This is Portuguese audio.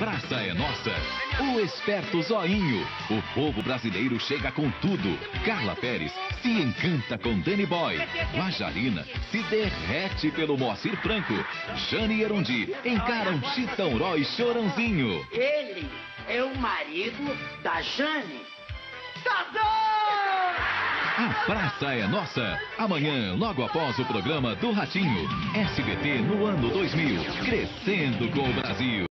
praça é nossa. O esperto zoinho. O povo brasileiro chega com tudo. Carla Pérez se encanta com Danny Boy. Majarina se derrete pelo Moacir Franco. Jane e Erundi encaram Chitão Roy Chorãozinho. Ele é o marido da Jane. A praça é nossa. Amanhã, logo após o programa do Ratinho. SBT no ano 2000. Crescendo com o Brasil.